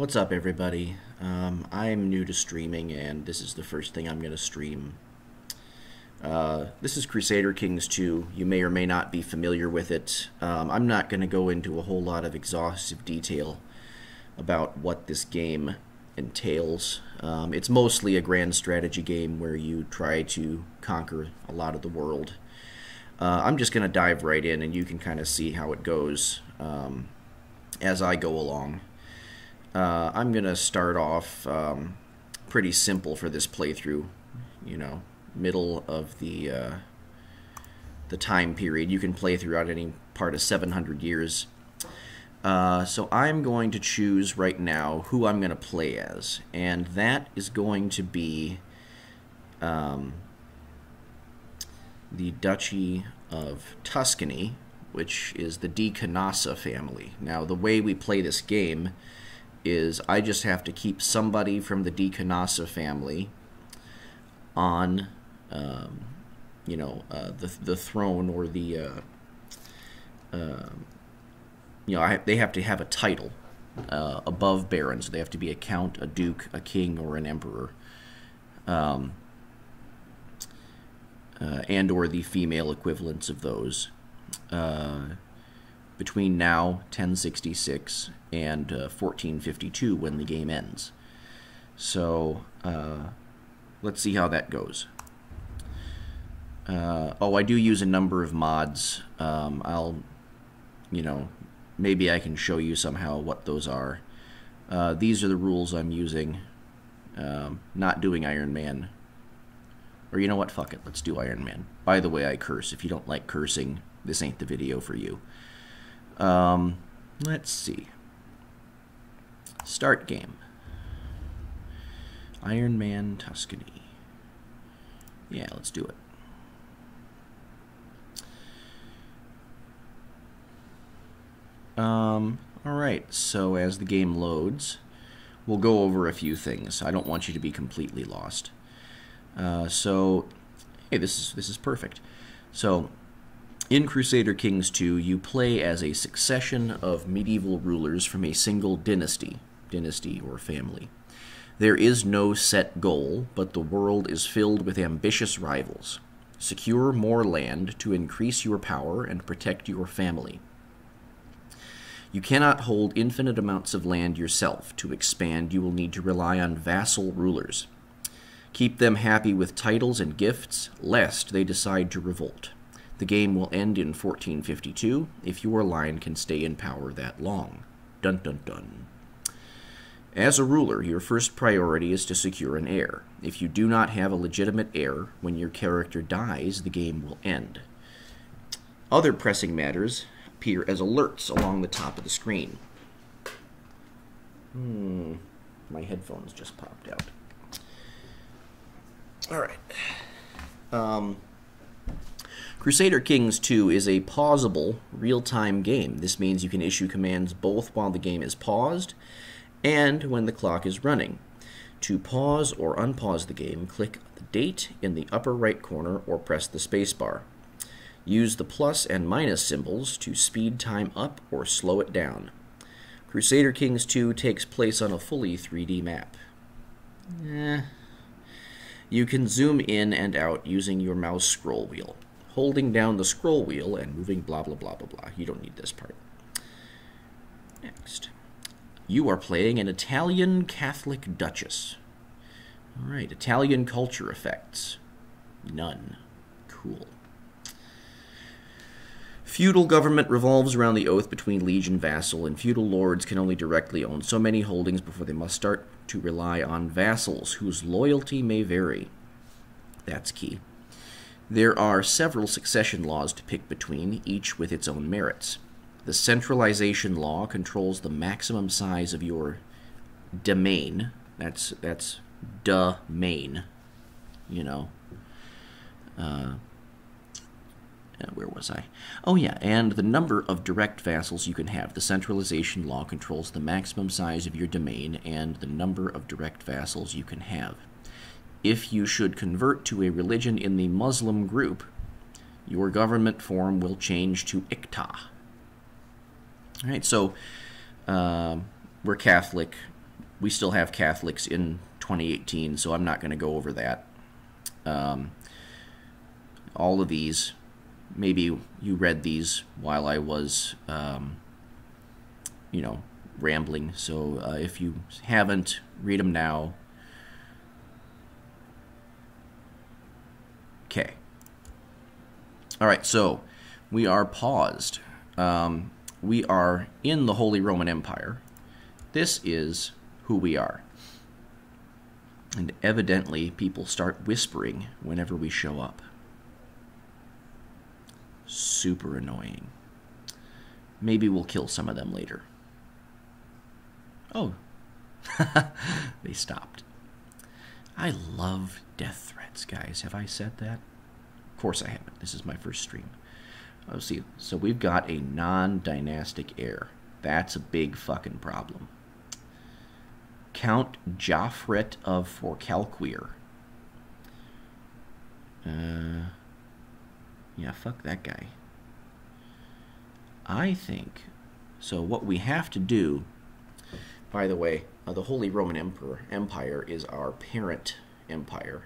What's up, everybody? Um, I'm new to streaming, and this is the first thing I'm going to stream. Uh, this is Crusader Kings 2. You may or may not be familiar with it. Um, I'm not going to go into a whole lot of exhaustive detail about what this game entails. Um, it's mostly a grand strategy game where you try to conquer a lot of the world. Uh, I'm just going to dive right in, and you can kind of see how it goes um, as I go along. Uh, I'm going to start off um, pretty simple for this playthrough, you know, middle of the uh, the time period. You can play throughout any part of 700 years. Uh, so I'm going to choose right now who I'm going to play as, and that is going to be um, the Duchy of Tuscany, which is the Di Canossa family. Now, the way we play this game is I just have to keep somebody from the Di Canossa family on, um, you know, uh, the the throne or the, uh, uh, you know, I, they have to have a title uh, above barons. So they have to be a count, a duke, a king, or an emperor, um, uh, and or the female equivalents of those. Between now 1066 and uh, 1452 when the game ends. So uh, let's see how that goes. Uh, oh, I do use a number of mods. Um, I'll, you know, maybe I can show you somehow what those are. Uh, these are the rules I'm using. Um, not doing Iron Man. Or you know what? Fuck it. Let's do Iron Man. By the way, I curse. If you don't like cursing, this ain't the video for you. Um, let's see. Start game. Iron Man Tuscany. Yeah, let's do it. Um, Alright, so as the game loads, we'll go over a few things. I don't want you to be completely lost. Uh, so, hey, this is this is perfect. So, in Crusader Kings 2, you play as a succession of medieval rulers from a single dynasty, dynasty or family. There is no set goal, but the world is filled with ambitious rivals. Secure more land to increase your power and protect your family. You cannot hold infinite amounts of land yourself. To expand, you will need to rely on vassal rulers. Keep them happy with titles and gifts, lest they decide to revolt. The game will end in 1452 if your line can stay in power that long. Dun dun dun. As a ruler, your first priority is to secure an heir. If you do not have a legitimate heir, when your character dies, the game will end. Other pressing matters appear as alerts along the top of the screen. Hmm, my headphones just popped out. All right. Um, Crusader Kings 2 is a pausable, real-time game. This means you can issue commands both while the game is paused and when the clock is running. To pause or unpause the game, click the date in the upper right corner or press the spacebar. Use the plus and minus symbols to speed time up or slow it down. Crusader Kings 2 takes place on a fully 3D map. Eh. You can zoom in and out using your mouse scroll wheel holding down the scroll wheel and moving blah blah blah blah blah. You don't need this part. Next. You are playing an Italian Catholic Duchess. Alright, Italian culture effects. None. Cool. Feudal government revolves around the oath between liege and vassal, and feudal lords can only directly own so many holdings before they must start to rely on vassals, whose loyalty may vary. That's key. There are several succession laws to pick between, each with its own merits. The centralization law controls the maximum size of your domain. That's that's domain. You know. Uh, where was I? Oh yeah, and the number of direct vassals you can have. The centralization law controls the maximum size of your domain and the number of direct vassals you can have if you should convert to a religion in the Muslim group, your government form will change to Iqta. All right, so uh, we're Catholic. we still have Catholics in 2018, so I'm not going to go over that. Um, all of these, maybe you read these while I was, um, you know, rambling. So uh, if you haven't, read them now. Okay. All right, so we are paused. Um, we are in the Holy Roman Empire. This is who we are. And evidently, people start whispering whenever we show up. Super annoying. Maybe we'll kill some of them later. Oh, they stopped. I love death threats, guys. Have I said that? Of course I haven't. This is my first stream. Oh, see, so we've got a non-dynastic heir. That's a big fucking problem. Count Joffret of Forcalquier. Uh, yeah, fuck that guy. I think, so what we have to do, by the way, uh, the Holy Roman Emperor Empire is our parent empire.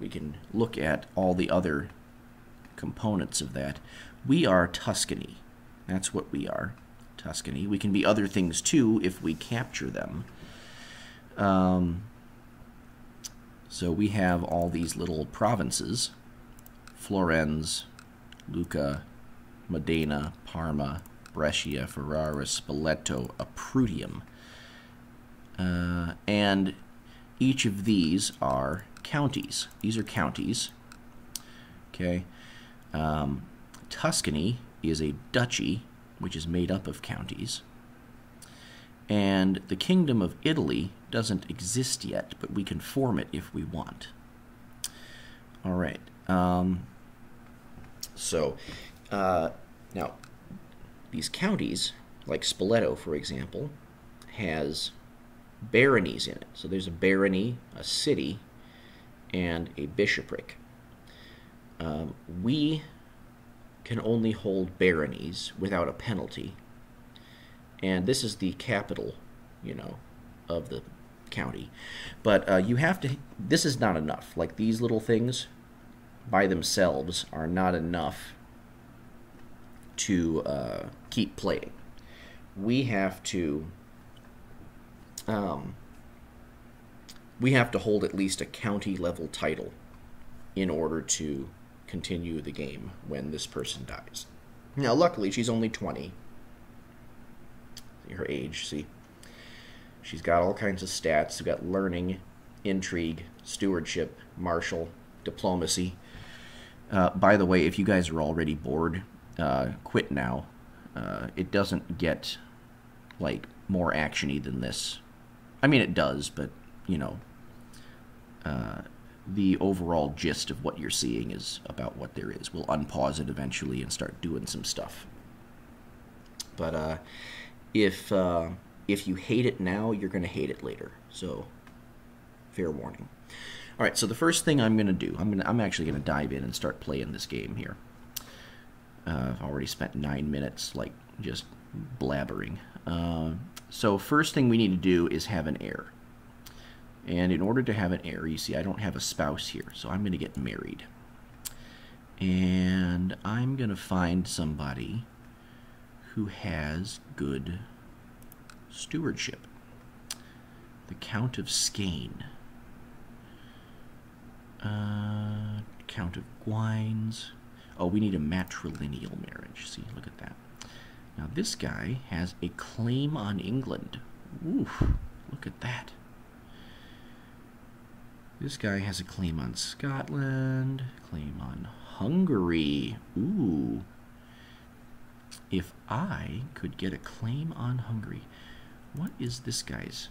We can look at all the other components of that. We are Tuscany. That's what we are. Tuscany. We can be other things too if we capture them. Um, so we have all these little provinces Florence, Lucca, Modena, Parma, Brescia, Ferrara, Spoleto, Aprutium. Uh, and each of these are counties. These are counties. Okay. Um, Tuscany is a duchy, which is made up of counties. And the Kingdom of Italy doesn't exist yet, but we can form it if we want. All right. Um, so, uh, now, these counties, like Spoleto, for example, has baronies in it. So there's a barony, a city, and a bishopric. Um, we can only hold baronies without a penalty. And this is the capital, you know, of the county. But uh, you have to, this is not enough. Like these little things by themselves are not enough to uh, keep playing. We have to, um, we have to hold at least a county level title in order to continue the game when this person dies. Now, luckily, she's only 20. Her age, see? She's got all kinds of stats. We've got learning, intrigue, stewardship, martial, diplomacy. Uh, by the way, if you guys are already bored, uh, quit now. Uh, it doesn't get, like, more actiony than this. I mean, it does, but, you know, uh, the overall gist of what you're seeing is about what there is. We'll unpause it eventually and start doing some stuff. But uh, if uh, if you hate it now, you're going to hate it later. So, fair warning. All right. So the first thing I'm going to do, I'm going I'm actually going to dive in and start playing this game here. Uh, I've already spent nine minutes like just blabbering. Uh, so first thing we need to do is have an heir. And in order to have an heir, you see, I don't have a spouse here, so I'm going to get married. And I'm going to find somebody who has good stewardship. The Count of Skane. Uh, Count of Guines. Oh, we need a matrilineal marriage. See, look at that. Now, this guy has a claim on England. Oof, look at that. This guy has a claim on Scotland, claim on Hungary. Ooh. If I could get a claim on Hungary, what is this guy's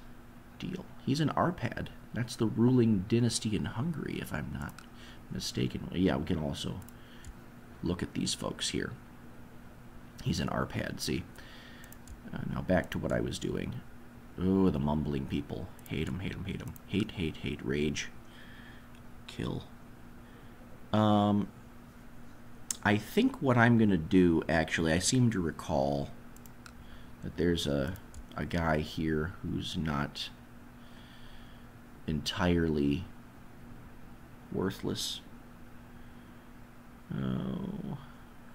deal? He's an Arpad. That's the ruling dynasty in Hungary, if I'm not mistaken. Yeah, we can also look at these folks here. He's an Arpad, see? Uh, now back to what I was doing. Oh, the mumbling people. Hate him, hate him, hate him. Hate, hate, hate, rage. Kill. Um, I think what I'm going to do, actually, I seem to recall that there's a, a guy here who's not entirely worthless. Oh,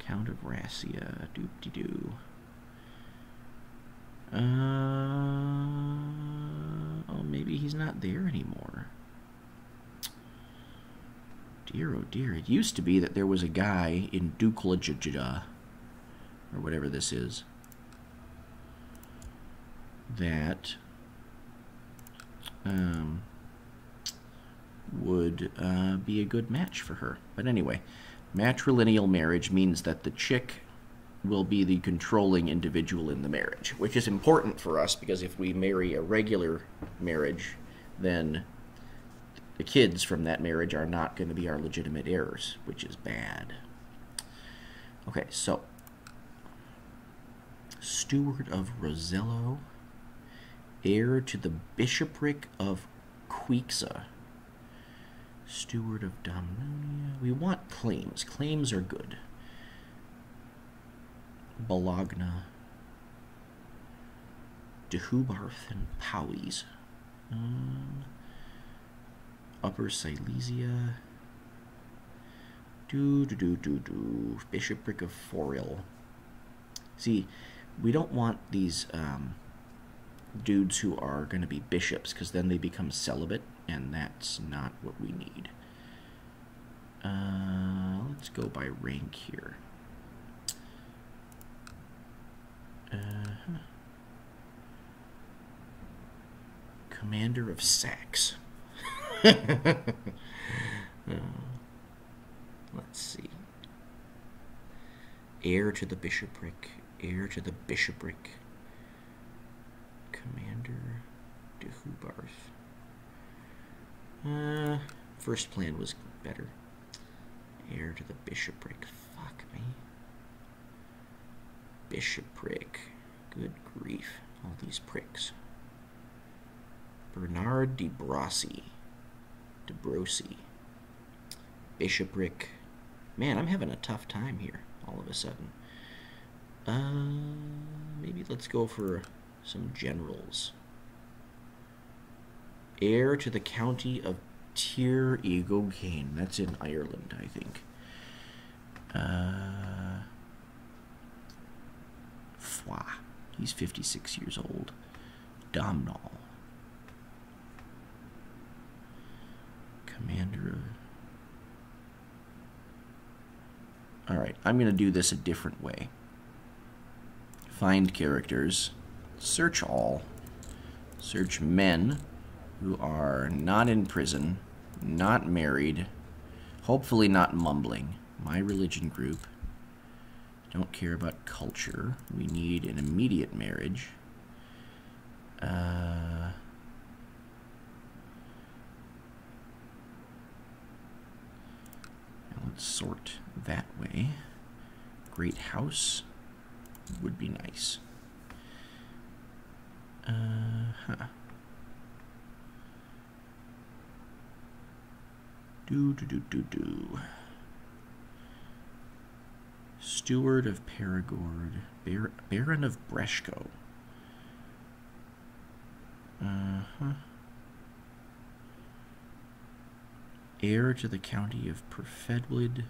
Count of Rascia, doop de doo. Uh, oh, maybe he's not there anymore. Dear, oh dear. It used to be that there was a guy in Duklajajada, or whatever this is, that um, would uh, be a good match for her. But anyway, matrilineal marriage means that the chick will be the controlling individual in the marriage, which is important for us because if we marry a regular marriage, then the kids from that marriage are not going to be our legitimate heirs, which is bad. Okay, so steward of Rosello, heir to the bishopric of Quixa, steward of Domnonia. We want claims. Claims are good. Bologna, Deheubarth, and Powys. Um, Upper Silesia. Do do do do do. Bishopric of Foril. See, we don't want these um, dudes who are going to be bishops because then they become celibate, and that's not what we need. Uh, let's go by rank here. Uh, Commander of Sax. uh, let's see. Heir to the bishopric. Heir to the bishopric. Commander Deheubarth. Uh, first plan was better. Heir to the bishopric. Fuck me. Bishopric. Good grief. All these pricks. Bernard de Brossi. De Brosi. Bishopric. Man, I'm having a tough time here all of a sudden. Uh, maybe let's go for some generals. Heir to the county of Tir Kane. That's in Ireland, I think. Uh, He's 56 years old. Domnall. Commander of... Alright, I'm going to do this a different way. Find characters. Search all. Search men who are not in prison, not married, hopefully not mumbling. My religion group. Don't care about culture. We need an immediate marriage. Uh, let's sort that way. Great house would be nice. Uh huh. Do do do do do. Steward of Perigord, Bar Baron of Breshko. Uh huh. Heir to the county of Perfedwid,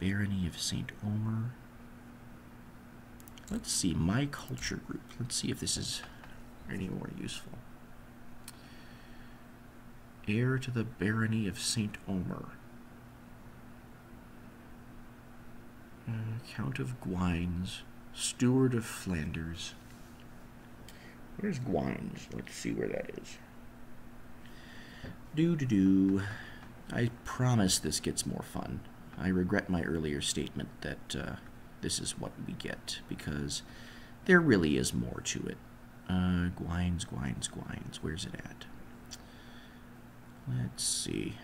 Barony of St. Omer. Let's see, my culture group. Let's see if this is any more useful. Heir to the Barony of St. Omer. Count of Gwines, Steward of Flanders. Where's Gwines? Let's see where that is. Do do do. I promise this gets more fun. I regret my earlier statement that uh, this is what we get because there really is more to it. Uh, Gwines, Gwines, Gwines. Where's it at? Let's see.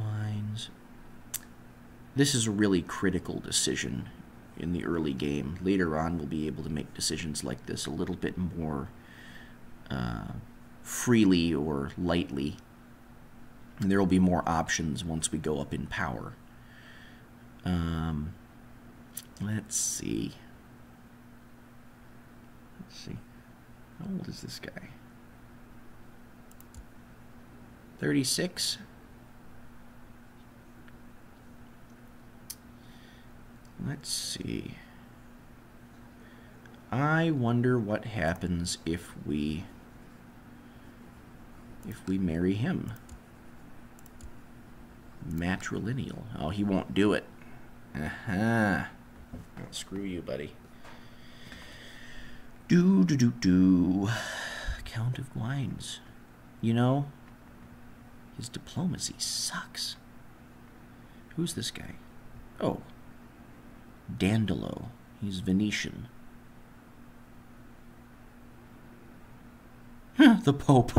Gwines. This is a really critical decision in the early game. Later on, we'll be able to make decisions like this a little bit more uh, freely or lightly. And there will be more options once we go up in power. Um, Let's see. Let's see. How old is this guy? 36? Let's see. I wonder what happens if we if we marry him. Matrilineal. Oh, he won't do it. Uh-huh. Oh, screw you, buddy. Do do do do. Count of wines. You know, his diplomacy sucks. Who's this guy? Oh, Dandolo. He's Venetian. the Pope.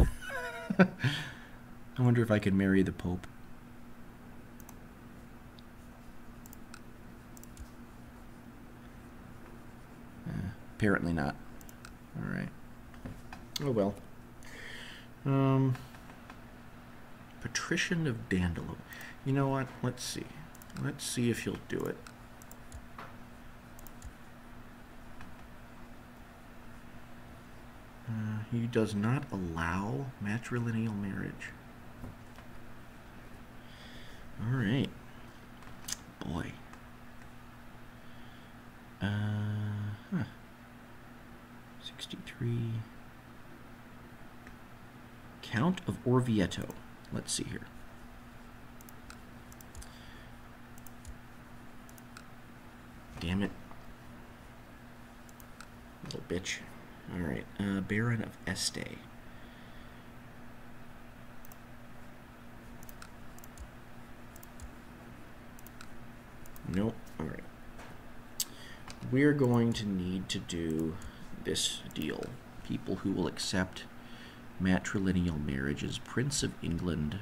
I wonder if I could marry the Pope. Uh, apparently not. All right. Oh well. Um, Patrician of Dandolo. You know what? Let's see. Let's see if he'll do it. He does not allow matrilineal marriage. All right. Boy. Uh, huh. 63. Count of Orvieto. Let's see here. Damn it. Little bitch. Alright, uh, Baron of Este. Nope. Alright. We're going to need to do this deal. People who will accept matrilineal marriages. Prince of England.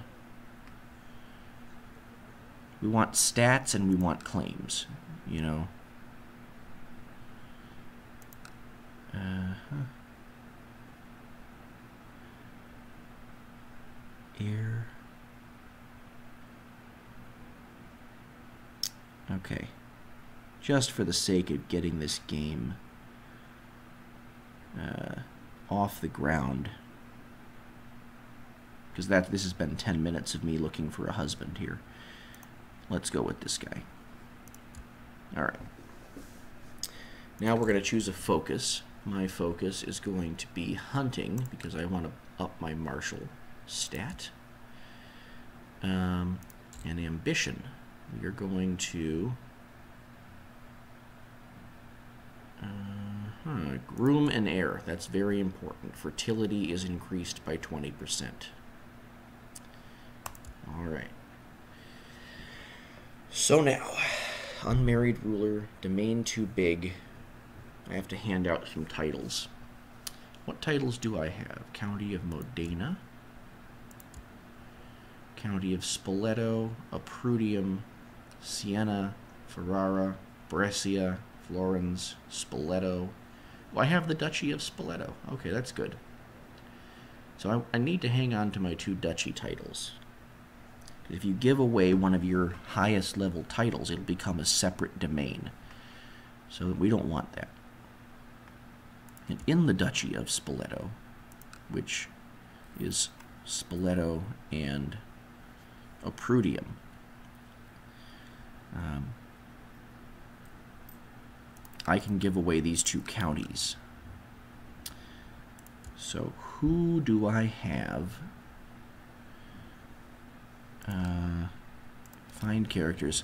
We want stats and we want claims, you know. Uh-huh. Air. Okay. Just for the sake of getting this game uh, off the ground, because that this has been 10 minutes of me looking for a husband here. Let's go with this guy. All right. Now we're going to choose a focus my focus is going to be hunting because I want to up my martial stat. Um, and ambition. Are going to uh, huh, groom and heir. That's very important. Fertility is increased by 20%. All right. So now, unmarried ruler, domain too big, I have to hand out some titles. What titles do I have? County of Modena, County of Spoleto, Aprutium, Siena, Ferrara, Brescia, Florence, Spoleto. Well, I have the Duchy of Spoleto. Okay, that's good. So I, I need to hang on to my two duchy titles. If you give away one of your highest level titles, it'll become a separate domain. So we don't want that. And in the Duchy of Spoleto, which is Spoleto and Aprutium, um, I can give away these two counties. So who do I have? Uh, find characters.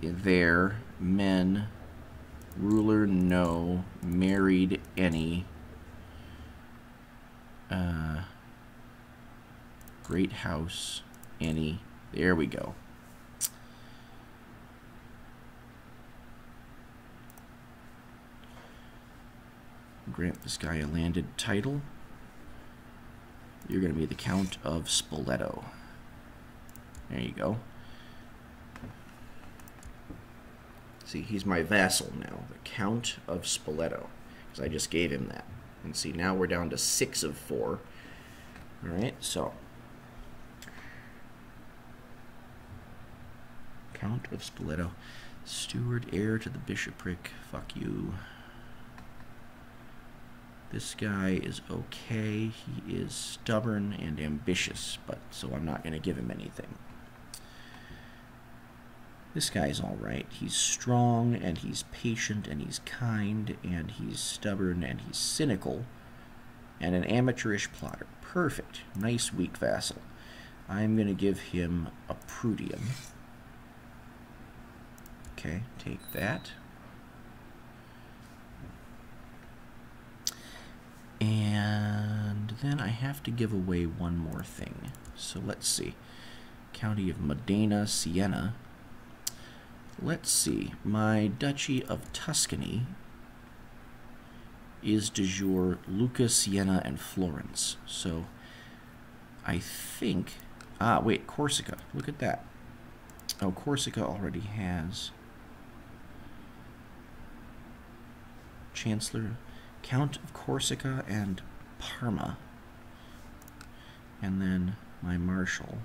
There, men, ruler no, married any, uh, great house any. There we go. Grant this guy a landed title. You're going to be the Count of Spoleto. There you go. See, he's my vassal now, the Count of Spoleto, because I just gave him that. And see, now we're down to six of four. All right, so Count of Spoleto. Steward heir to the bishopric. Fuck you. This guy is okay. He is stubborn and ambitious, but so I'm not going to give him anything. This guy's all right. He's strong and he's patient and he's kind and he's stubborn and he's cynical and an amateurish plotter. Perfect. Nice weak vassal. I'm going to give him Aprutium. Okay, take that. And then I have to give away one more thing. So let's see. County of Modena, Siena. Let's see. My Duchy of Tuscany is de jure Lucca, Siena, and Florence. So I think... Ah, wait, Corsica. Look at that. Oh, Corsica already has... Chancellor Count of Corsica and Parma. And then my Marshal.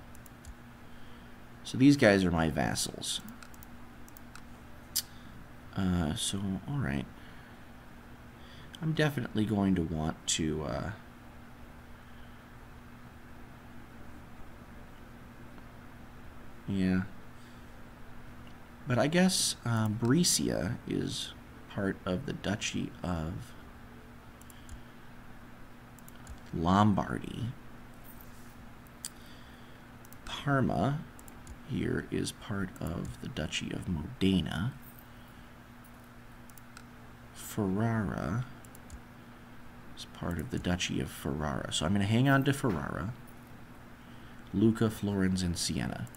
So these guys are my vassals. Uh, so, alright. I'm definitely going to want to... Uh, yeah. But I guess uh, Brescia is part of the Duchy of Lombardy. Parma here is part of the Duchy of Modena. Ferrara is part of the Duchy of Ferrara. So I'm going to hang on to Ferrara, Lucca, Florence, and Siena.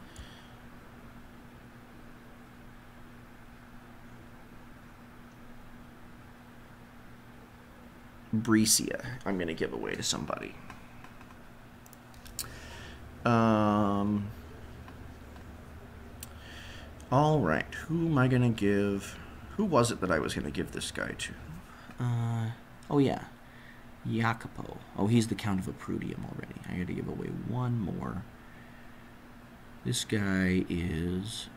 Brescia I'm going to give away to somebody. Um, all right, who am I going to give? Who was it that I was going to give this guy to? Uh, oh, yeah. Jacopo. Oh, he's the Count of Aprutium already. I got to give away one more. This guy is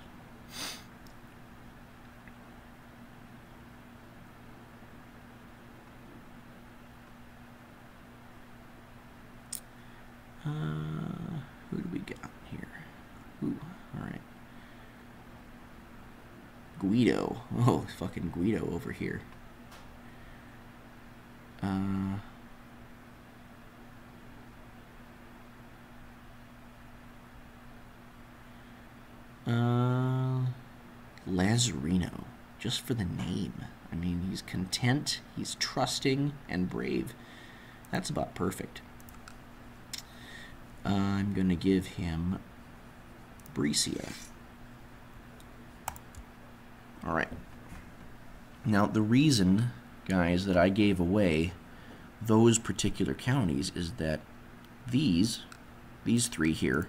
Uh, who do we got here? Ooh, alright. Guido. Oh, fucking Guido over here. Uh... Uh, Lazarino, just for the name. I mean, he's content, he's trusting, and brave. That's about perfect. I'm going to give him Brescia. All right. Now, the reason, guys, that I gave away those particular counties is that these, these three here,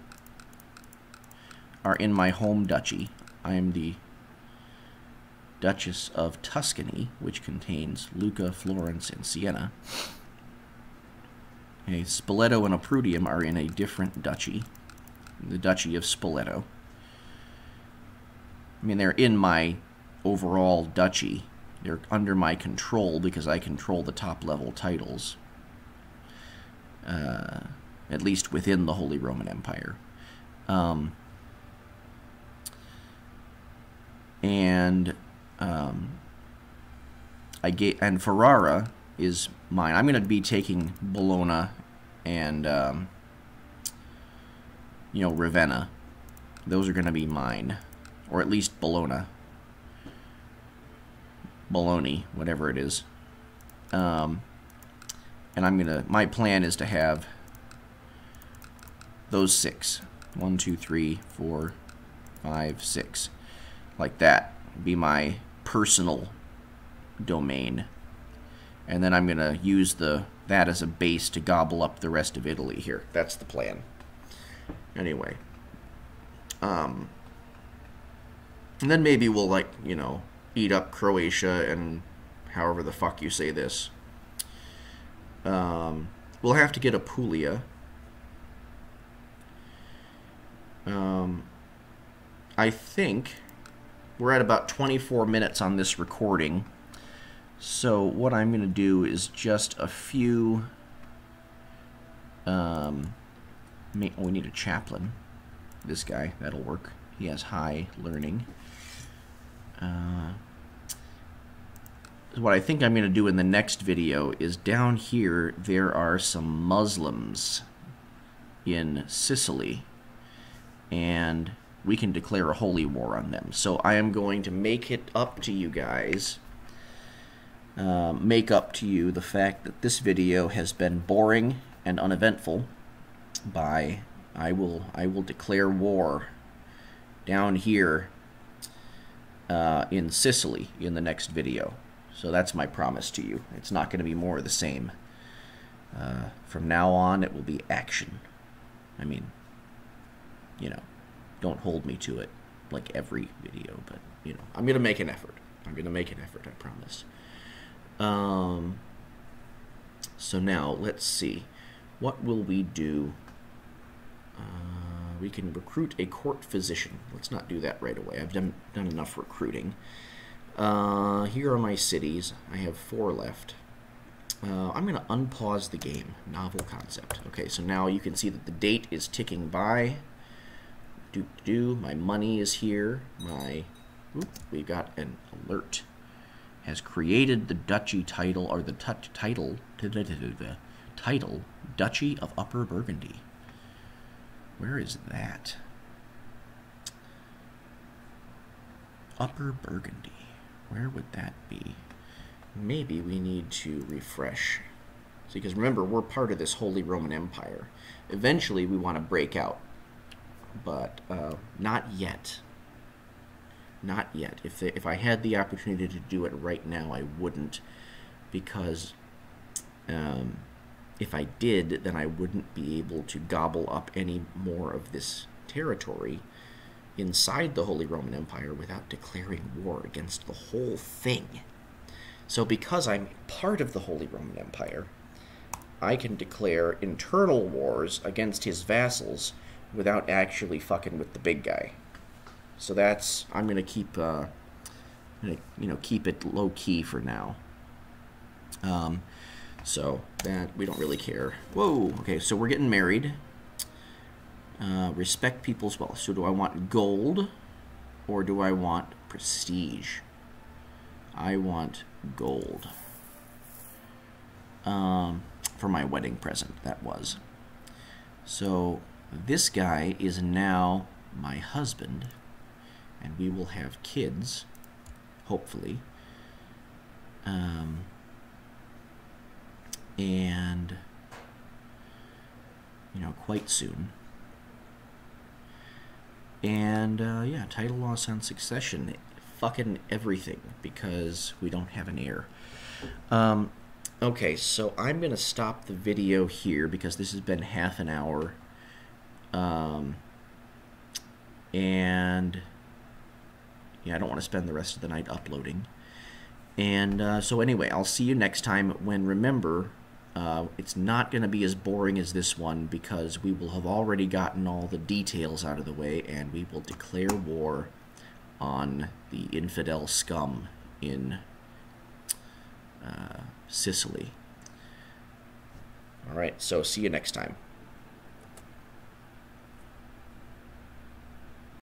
are in my home duchy. I am the Duchess of Tuscany, which contains Lucca, Florence, and Siena. Okay, Spoleto and Aprutium are in a different duchy, the Duchy of Spoleto. I mean, they're in my overall duchy. They're under my control because I control the top level titles, uh, at least within the Holy Roman Empire. Um, and um, I get and Ferrara is mine. I'm going to be taking Bologna and, um, you know, Ravenna. Those are going to be mine. Or at least Bologna. Bologna, whatever it is. Um, and I'm to, my plan is to have those six. One, two, three, four, five, six. Like that. Be my personal domain and then I'm to use the that as a base to gobble up the rest of Italy here. That's the plan. Anyway. Um, and then maybe we'll, like, you know, eat up Croatia and however the fuck you say this. Um, we'll have to get Apulia. Um, I think we're at about 24 minutes on this recording. So what I'm going to do is just a few. Um, oh, we need a chaplain. This guy, that'll work. He has high learning. Uh, what I think I'm going to do in the next video is down here there are some Muslims in Sicily and we can declare a holy war on them. So I am going to make it up to you guys, uh, make up to you the fact that this video has been boring and uneventful by I will I will declare war down here uh, in Sicily in the next video. So that's my promise to you. It's not going to be more of the same. Uh, from now on, it will be action. I mean, you know, don't hold me to it like every video, but, you know, I'm going to make an effort. I'm going to make an effort, I promise. Um, so now, let's see. What will we do? Uh, we can recruit a court physician. Let's not do that right away. I've done, done enough recruiting. Uh, here are my cities. I have four left. Uh, I'm going to unpause the game. Novel concept. Okay, so now you can see that the date is ticking by. Do do. My money is here. My oop, we got an alert. Has created the duchy title or the title title Duchy of Upper Burgundy. Where is that? Upper Burgundy. Where would that be? Maybe we need to refresh. Because remember, we're part of this Holy Roman Empire. Eventually, we want to break out. But uh, not yet. Not yet. If, if I had the opportunity to do it right now, I wouldn't. Because um, if I did, then I wouldn't be able to gobble up any more of this territory inside the Holy Roman Empire without declaring war against the whole thing. So, because I'm part of the Holy Roman Empire, I can declare internal wars against his vassals without actually fucking with the big guy. So that's I'm gonna keep uh, gonna, you know keep it low key for now. Um, so that we don't really care. Whoa. Okay, so we're getting married. Uh, respect people's wealth. So do I want gold or do I want prestige? I want gold. Um, for my wedding present, that was. So this guy is now my husband, and we will have kids, hopefully. Um, and, you know, quite soon. And uh, yeah, title loss on succession, fucking everything because we don't have an heir. Um, okay, so I'm gonna stop the video here because this has been half an hour. Um, and yeah, I don't want to spend the rest of the night uploading. And uh, so anyway, I'll see you next time when remember uh, it's not going to be as boring as this one because we will have already gotten all the details out of the way and we will declare war on the infidel scum in uh, Sicily. All right, so see you next time.